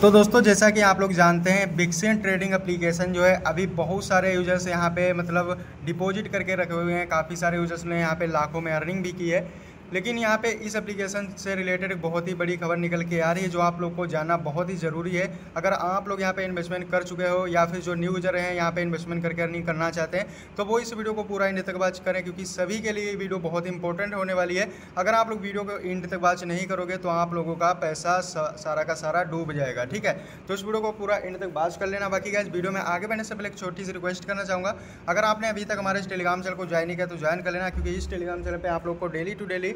तो दोस्तों, जैसा कि आप लोग जानते हैं बिक्सिन ट्रेडिंग एप्लीकेशन जो है, अभी बहुत सारे यूज़र्स यहाँ पे मतलब डिपॉजिट करके रखे हुए हैं। काफ़ी सारे यूज़र्स ने यहाँ पे लाखों में अर्निंग भी की है। लेकिन यहाँ पे इस एप्लीकेशन से रिलेटेड एक बहुत ही बड़ी खबर निकल के आ रही है, जो आप लोग को जानना बहुत ही ज़रूरी है। अगर आप लोग यहाँ पे इन्वेस्टमेंट कर चुके हो, या फिर जो न्यू यूज़र हैं, यहाँ पे इन्वेस्टमेंट करके अर्निंग करना चाहते हैं तो वो इस वीडियो को पूरा इंड तक बात करें, क्योंकि सभी के लिए वीडियो बहुत इंपॉर्टेंट होने वाली है। अगर आप लोग वीडियो को इंड तक बात नहीं करोगे तो आप लोगों का पैसा सारा का सारा डूब जाएगा, ठीक है? तो इस वीडियो को पूरा इंड तक बात कर लेना बाकी इस वीडियो में आगे बढ़ने से पहले एक छोटी सी रिक्वेस्ट करना चाहूँगा। अगर आपने अभी तक हमारे इस टेलीग्राम चैनल को ज्वाइन नहीं किया तो ज्वाइन कर लेना, क्योंकि इस टेलीग्राम चैनल पर आप लोग को daily to daily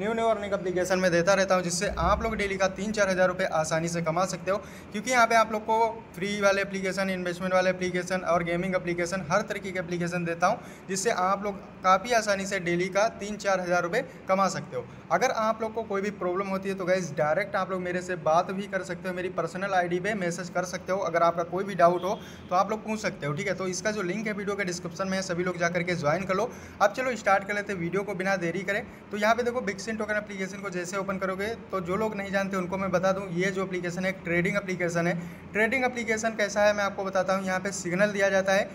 new new earning application में देता रहता हूँ, जिससे आप लोग डेली का तीन चार हज़ार रुपये आसानी से कमा सकते हो। क्योंकि यहाँ पे आप लोग को फ्री वाले एप्लीकेशन इन्वेस्टमेंट वाले एप्लीकेशन और गेमिंग एप्लीकेशन हर तरीके के एप्लीकेशन देता हूँ, जिससे आप लोग काफ़ी आसानी से डेली का तीन चार हज़ार रुपये कमा सकते हो। अगर आप लोग को कोई भी प्रॉब्लम होती है तो गैस डायरेक्ट आप लोग मेरे से बात भी कर सकते हो, मेरी पर्सनल आईडी पे मैसेज कर सकते हो। अगर आपका कोई भी डाउट हो तो आप लोग पूछ सकते हो, ठीक है? तो इसका जो लिंक है वीडियो के डिस्क्रिप्शन में है, सभी लोग जाकर के ज्वाइन कर लो। अब चलो स्टार्ट कर लेते वीडियो को बिना देरी करें। तो यहाँ पे देखो बिक्सिन टोकन एप्लीकेशन को जैसे ओपन करोगे तो जो लोग नहीं जानते उनको मैं बता दूँ, ये जो एप्लीकेशन है, एक ट्रेडिंग एप्लीकेशन है। ट्रेडिंग एप्लीकेशन कैसा है, मैं आपको बताता हूँ। यहाँ पे सिग्नल दिया जाता है।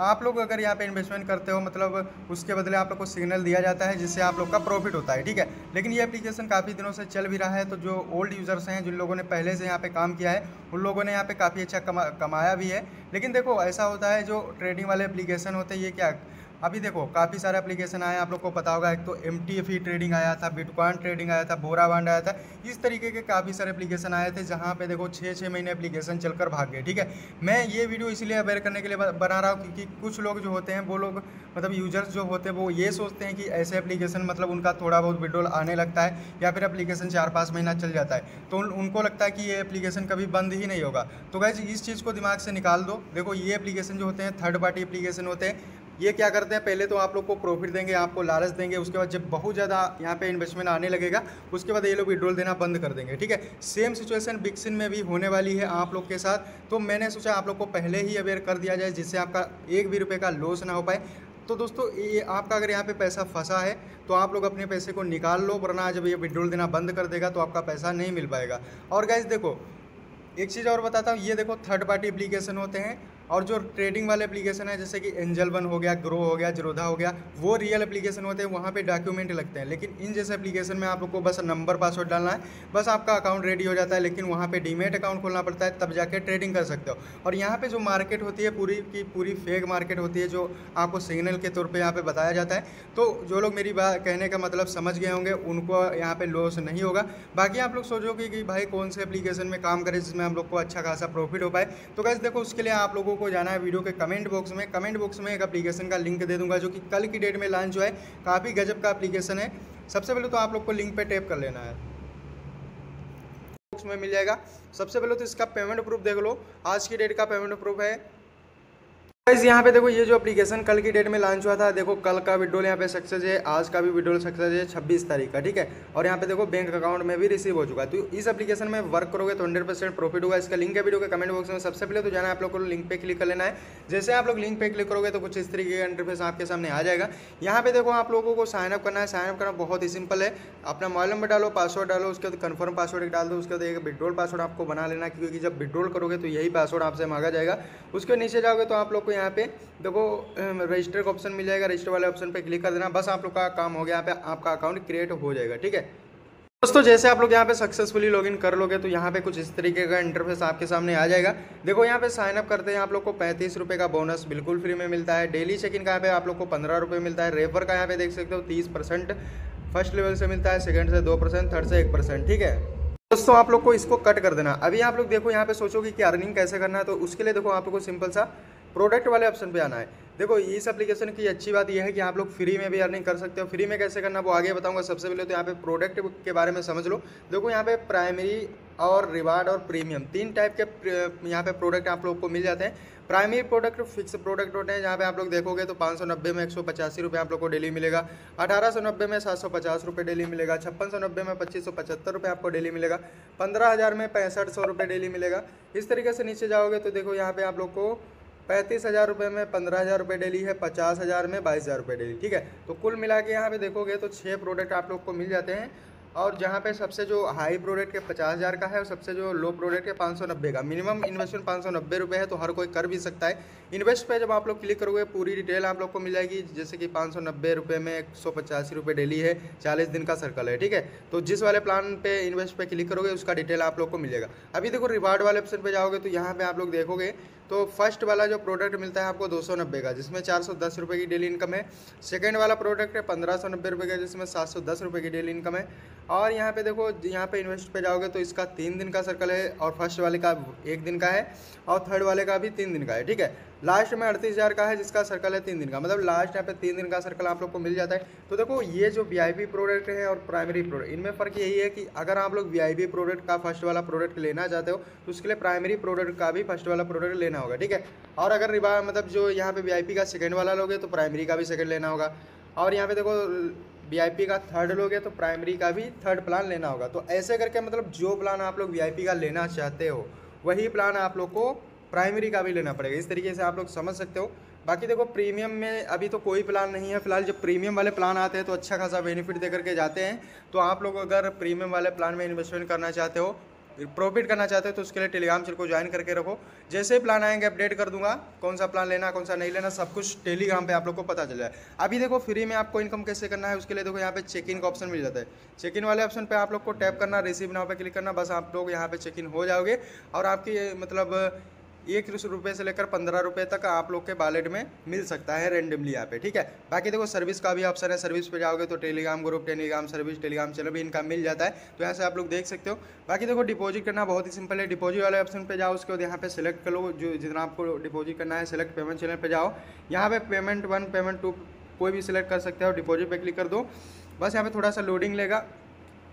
आप लोग अगर यहाँ पे इन्वेस्टमेंट करते हो मतलब उसके बदले आप लोग को सिग्नल दिया जाता है, जिससे आप लोग का प्रॉफिट होता है, ठीक है? लेकिन ये एप्लीकेशन काफ़ी दिनों से चल भी रहा है तो जो ओल्ड यूज़र्स हैं, जिन लोगों ने पहले से यहाँ पे काम किया है, उन लोगों ने यहाँ पे काफ़ी अच्छा कमा, कमाया भी है। लेकिन देखो, ऐसा होता है, जो ट्रेडिंग वाले एप्लीकेशन होते हैं, ये क्या अभी देखो, काफ़ी सारे एप्लीकेशन आए हैं, आप लोग को पता होगा। एक तो एम ट्रेडिंग आया था बिटकॉइन ट्रेडिंग आया था बोरा बांड आया था। इस तरीके के काफ़ी सारे एप्लीकेशन आए थे, जहाँ पे देखो छः छः महीने एप्लीकेशन चलकर भाग गए, ठीक है? मैं ये वीडियो इसलिए अवेयर करने के लिए बना रहा हूँ क्योंकि कुछ लोग जो होते हैं, वो लोग मतलब यूज़र्स जो होते हैं, वो ये सोचते हैं कि ऐसे एप्लीकेशन मतलब उनका थोड़ा बहुत विड्रोल आने लगता है, या फिर एप्लीकेशन चार पाँच महीना चल जाता है। तो उनको लगता है कि ये एप्लीकेशन कभी बंद ही नहीं होगा। तो गैस इस चीज़ को दिमाग से निकाल दो। देखो, ये एप्लीकेशन जो होते हैं थर्ड पार्टी एप्लीकेशन होते हैं ये क्या करते हैं? पहले तो आप लोग को प्रॉफिट देंगे, आपको लालच देंगे, उसके बाद जब बहुत ज़्यादा यहाँ पे इन्वेस्टमेंट आने लगेगा, उसके बाद ये लोग विड्रोल देना बंद कर देंगे, ठीक है? सेम सिचुएशन बिक्सिन में भी होने वाली है आप लोग के साथ। तो मैंने सोचा आप लोग को पहले ही अवेयर कर दिया जाए, जिससे आपका एक भी रुपये का लॉस ना हो पाए। तो दोस्तों, ये आपका अगर यहाँ पे पैसा फंसा है तो आप लोग अपने पैसे को निकाल लो, वरना जब ये विड्रोल देना बंद कर देगा तो आपका पैसा नहीं मिल पाएगा। और गैस देखो, एक चीज़ और बताता हूँ, ये देखो थर्ड पार्टी एप्लीकेशन होते हैं। और जो ट्रेडिंग वाले एप्लीकेशन है, जैसे कि एंजल वन हो गया ग्रो हो गया जरोधा हो गया, वो रियल एप्लीकेशन होते हैं, वहाँ पे डॉक्यूमेंट लगते हैं। लेकिन इन जैसे एप्लीकेशन में आप लोग को बस नंबर पासवर्ड डालना है, बस आपका अकाउंट रेडी हो जाता है, लेकिन वहाँ पे डीमेट अकाउंट खोलना पड़ता है, तब जाके ट्रेडिंग कर सकते हो। और यहाँ पर जो मार्केट होती है, पूरी की पूरी फेक मार्केट होती है, जो आपको सिग्नल के तौर पर यहाँ पर बताया जाता है तो जो लोग मेरी बात कहने का मतलब समझ गए होंगे, उनको यहाँ पर लॉस नहीं होगा। बाकी आप लोग सोचोगे कि भाई कौन से एप्लीकेशन में काम करें, जिसमें हम लोग को अच्छा खासा प्रॉफिट हो पाए। तो कैसे देखो, उसके लिए आप लोगों को जाना है वीडियो के कमेंट बॉक्स में। कमेंट बॉक्स में एक अप्लीकेशन का लिंक दे दूँगा, जो कि कल की डेट में लॉन्च हुआ है। काफ़ी गजब का अप्लीकेशन है। सबसे पहले तो आप लोग को लिंक पर टैप कर लेना है। बॉक्स में मिल जाएगा। सबसे पहले तो इसका पेमेंट प्रूफ देख लो। आज की डेट का पेमेंट प्रूफ है। गाइस यहाँ पे देखो ये जो एप्लीकेशन कल की डेट में लॉन्च हुआ था, देखो कल का विड्रोल यहाँ पे सक्सेस है, आज का भी विड्रोल सक्सेस है, छब्बीस तारीख का, ठीक है? और यहाँ पे देखो बैंक अकाउंट में भी रिसीव हो चुका है। तो इस एप्लीकेशन में वर्क करोगे तो हंड्रेड परसेंट प्रॉफिट होगा। इसका लिंक है वीडियो के कमेंट बॉक्स में। सबसे पहले तो जाना आप लोग को लिंक पे क्लिक कर लेना है। जैसे आप लोग लिंक पे क्लिक करोगे तो कुछ इस तरीके का इंटरफेस आपके सामने आ जाएगा। यहाँ पे देखो आप लोगों को साइनअप करना है। साइनअप करना बहुत ही सिंपल है। अपना मोबाइल नंबर डालो पासवर्ड डालो, उसके बाद कन्फर्म पासवर्ड डाल दो, उसके बाद एक विड्रोल पासवर्ड आपको बना लेना क्योंकि जब विड्रोल करोगे तो यही पासवर्ड आपसे मांगा जाएगा। उसके नीचे जाओगे तो आप लोग को यहाँ पे, देखो रजिस्टर का ऑप्शन मिल जाएगा रजिस्टर वाले ऑप्शन पे क्लिक कर देना, बस आप लोग का काम हो गया, यहाँ पे आपका अकाउंट क्रिएट हो जाएगा, ठीक है? दोस्तों, जैसे आप लोग यहाँ पे सक्सेसफुली लॉगिन कर लोगे तो यहाँ पे कुछ इस तरीके का इंटरफेस आपके सामने आ जाएगा। देखो, यहाँ पे साइन अप करते हैं आप लोग को पैंतीस रुपये का बोनस बिल्कुल फ्री में मिलता है। डेली चेक इन का यहाँ पे आप लोग को पंद्रह रुपये मिलता है। रेफर का यहाँ पे देख सकते हो, तीस परसेंट फ़र्स्ट लेवल से मिलता है सेकंड से दो परसेंट थर्ड से एक परसेंट, ठीक है? दोस्तों, आप लोग को इसको कट कर देना। अभी आप लोग देखो, यहाँ पे सोचोगे कि अर्निंग कैसे करना है तो उसके लिए देखो, आप लोग को सिंपल सा प्रोडक्ट वाले ऑप्शन पे आना है। देखो, इस एप्लीकेशन की अच्छी बात यह है कि आप लोग फ्री में भी अर्निंग कर सकते हो। फ्री में कैसे करना वो आगे बताऊँगा। सबसे पहले तो यहाँ पे प्रोडक्ट के बारे में समझ लो। देखो, यहाँ पे प्राइमरी और रिवार्ड और प्रीमियम तीन टाइप के यहाँ पे प्रोडक्ट आप लोग को मिल जाते हैं। प्राइमरी प्रोडक्ट फिक्स प्रोडक्ट होते हैं, जहाँ पे आप लोग देखोगे तो पाँच सौ नब्बे में एक सौ पचासी रुपये आप लोग को डेली मिलेगा। अठारह सौ नब्बे में सात सौ पचास रुपये डेली मिलेगा। छप्पन सौ नब्बे में पच्चीस सौ पचहत्तर रुपये आपको डेली मिलेगा। पंद्रह हज़ार में पैंसठ सौ रुपये डेली मिलेगा। इस तरीके से नीचे जाओगे तो देखो, यहाँ पे आप लोग को पैंतीस हज़ार रुपये में पंद्रह हज़ार रुपये डेली है, पचास हज़ार में बाईस हज़ार रुपये डेली, ठीक है? तो कुल मिला के यहाँ पे देखोगे तो छः प्रोडक्ट आप लोग को मिल जाते हैं और जहाँ पे सबसे जो हाई प्रोडक्ट के पचास हज़ार का है और सबसे जो लो प्रोडक्ट के पाँच सौ नब्बे का। मिनिमम इन्वेस्टमेंट पाँच सौ नब्बे रुपये है तो हर कोई कर भी सकता है। इन्वेस्ट पे जब आप लोग क्लिक करोगे, पूरी डिटेल आप लोग को मिल जाएगी। जैसे कि पाँच सौ नब्बे रुपये में एक सौ पचासी रुपये डेली है, चालीस दिन का सर्कल है, ठीक है? तो जिस वाले प्लान पे इन्वेस्ट पे क्लिक करोगे, उसका डिटेल आप लोग को मिलेगा। अभी देखो रिवार्ड वाले ऑप्शन पर जाओगे तो यहाँ पे आप लोग देखोगे तो फ़र्स्ट वाला जो प्रोडक्ट मिलता है आपको दो सौ नब्बे का, जिसमें चार सौ दस रुपये की डेली इनकम है। सेकेंड वाला प्रोडक्ट है पंद्रह सौ नब्बे रुपये का, जिसमें सात सौ दस रुपये की डेली इनकम है। और यहाँ पे देखो, यहाँ पे इन्वेस्ट पे जाओगे तो इसका तीन दिन का सर्कल है और फ़र्स्ट वाले का एक दिन का है और थर्ड वाले का भी तीन दिन का है, ठीक है? लास्ट में अड़तीस हज़ार का है, जिसका सर्कल है तीन दिन का। मतलब लास्ट यहाँ पे तीन दिन का सर्कल आप लोग को मिल जाता है। तो देखो, ये जो वी प्रोडक्ट है और प्राइमरी प्रोडक्ट इनमें फ़र्क यही है कि अगर आप लोग वी प्रोडक्ट का फ़र्स्ट वाला प्रोडक्ट लेना चाहते हो तो उसके लिए प्राइमरी प्रोडक्ट का भी फ़र्स्ट वाला प्रोडक्ट लेना होगा, ठीक है? और अगर रिवा मतलब जो यहाँ पे वीआईपी का सेकेंड वाला लोगे तो प्राइमरी का भी सेकेंड लेना होगा। और यहाँ पे देखो वीआईपी का थर्ड लोगे तो प्राइमरी का भी थर्ड प्लान लेना होगा। तो ऐसे करके मतलब जो प्लान आप लोग वीआईपी का लेना चाहते हो, वही प्लान आप लोग को प्राइमरी का भी लेना पड़ेगा। इस तरीके से आप लोग समझ सकते हो। बाकी देखो, प्रीमियम में अभी तो कोई प्लान नहीं है। फ़िलहाल जब प्रीमियम वाले प्लान आते हैं तो अच्छा खासा बेनिफिट दे करके जाते हैं। तो आप लोग अगर प्रीमियम वाले प्लान में इन्वेस्टमेंट करना चाहते हो प्रॉफिट करना चाहते हो तो उसके लिए टेलीग्राम चैनल को ज्वाइन करके रखो। जैसे प्लान आएँगे अपडेट कर दूँगा, कौन सा प्लान लेना, कौन सा नहीं लेना, सब कुछ टेलीग्राम पे आप लोग को पता चल जाए। अभी देखो फ्री में आपको इनकम कैसे करना है, उसके लिए देखो, यहाँ पे चेक इन का ऑप्शन मिल जाता है। चेक इन वाले ऑप्शन पर आप लोग को टैप करना रिसीव नाव पे क्लिक करना, बस आप लोग यहाँ पे चेक इन हो जाओगे। और आपकी मतलब एक रुपये से लेकर पंद्रह रुपये तक आप लोग के वॉलेट में मिल सकता है रेंडमली यहाँ पे, ठीक है? बाकी देखो सर्विस का भी ऑप्शन है। सर्विस पे जाओगे तो Telegram group Telegram service Telegram channel भी इनका मिल जाता है। तो यहाँ से आप लोग देख सकते हो। बाकी देखो डिपॉजिट करना बहुत ही सिंपल है। डिपॉजिट वाले ऑप्शन पर जाओ, उसके बाद यहाँ पे सेलेक्ट कर लो। जो जितना आपको डिपॉजिट करना है सेलेक्ट पेमेंट चैनल पर जाओ। यहाँ पे पेमेंट वन पेमेंट टू कोई भी सिलेक्ट कर सकते हो डिपॉजिट पे क्लिक कर दो। बस यहाँ पर थोड़ा सा लोडिंग लेगा।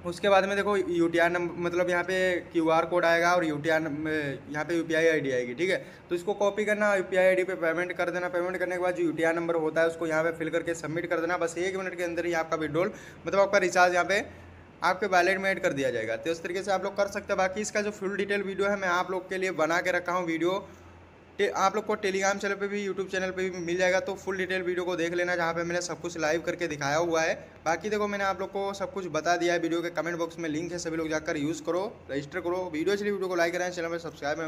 उसके बाद में देखो यू टी नंबर मतलब यहाँ पे क्यू आर कोड आएगा और यू टी आर यहाँ पे U P I I D आएगी, ठीक है? तो इसको कॉपी करना U P I I D पे पेमेंट कर देना। पेमेंट करने के बाद जो यू टी आर नंबर होता है, उसको यहाँ पे फिल करके सबमिट कर देना। बस एक मिनट के अंदर ही आपका विड्रोल मतलब आपका रिचार्ज यहाँ पे आपके वैलेट में ऐड कर दिया जाएगा। तो इस तरीके से आप लोग कर सकते हैं। बाकी इसका जो फुल डिटेल वीडियो है, मैं आप लोग के लिए बना के रखा हूँ वीडियो आप लोग को टेलीग्राम चैनल पे भी यूट्यूब चैनल पे भी मिल जाएगा तो फुल डिटेल वीडियो को देख लेना, जहाँ पे मैंने सब कुछ लाइव करके दिखाया हुआ है। बाकी देखो, मैंने आप लोग को सब कुछ बता दिया है वीडियो के कमेंट बॉक्स में लिंक है, सभी लोग जाकर यूज़ करो रजिस्टर करो। वीडियो चलिए वीडियो को लाइक करें चैनल पर सब्सक्राइब